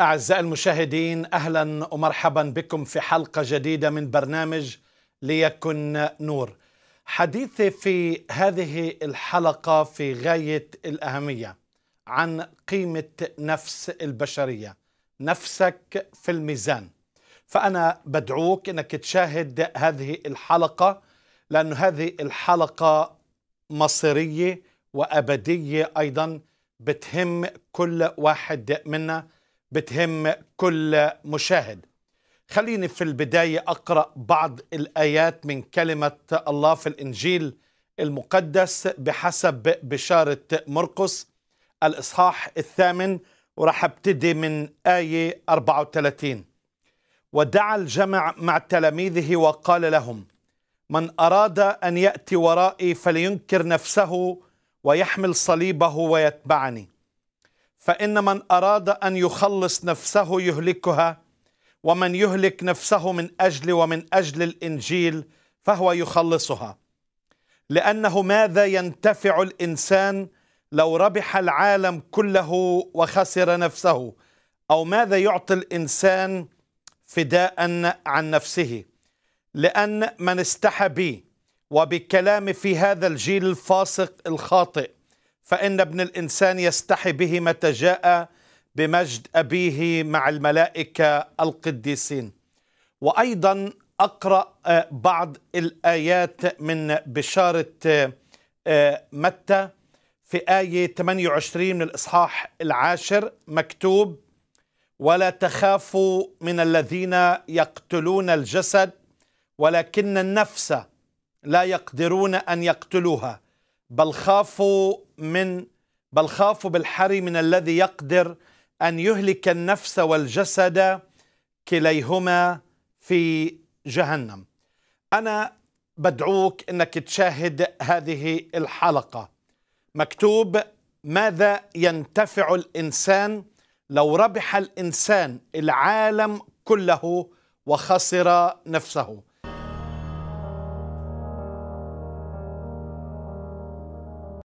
أعزائي المشاهدين أهلا ومرحبا بكم في حلقة جديدة من برنامج ليكن نور. حديثي في هذه الحلقة في غاية الأهمية عن قيمة نفس البشرية نفسك في الميزان. فأنا بدعوك أنك تشاهد هذه الحلقة لأن هذه الحلقة مصيرية وأبدية أيضا بتهم كل واحد منا بتهم كل مشاهد. خليني في البداية أقرأ بعض الآيات من كلمة الله في الإنجيل المقدس بحسب بشارة مرقس الإصحاح الثامن ورح أبتدي من آية 34 ودعا الجمع مع تلاميذه وقال لهم من أراد أن يأتي ورائي فلينكر نفسه ويحمل صليبه ويتبعني. فإن من أراد أن يخلص نفسه يهلكها ومن يهلك نفسه من أجل ومن أجل الإنجيل فهو يخلصها. لأنه ماذا ينتفع الإنسان لو ربح العالم كله وخسر نفسه؟ أو ماذا يعطي الإنسان فداء عن نفسه؟ لأن من استحى بي وبكلام في هذا الجيل الفاسق الخاطئ فإن ابن الإنسان يستحي به متى جاء بمجد أبيه مع الملائكة القديسين. وأيضا أقرأ بعض الآيات من بشارة متى في آية 28 من الإصحاح العاشر مكتوب ولا تخافوا من الذين يقتلون الجسد ولكن النفس لا يقدرون أن يقتلوها بل خافوا من بل خافوا بالحري من الذي يقدر أن يهلك النفس والجسد كليهما في جهنم. أنا بدعوك أنك تشاهد هذه الحلقة. مكتوب ماذا ينتفع الإنسان لو ربح الإنسان العالم كله وخسر نفسه؟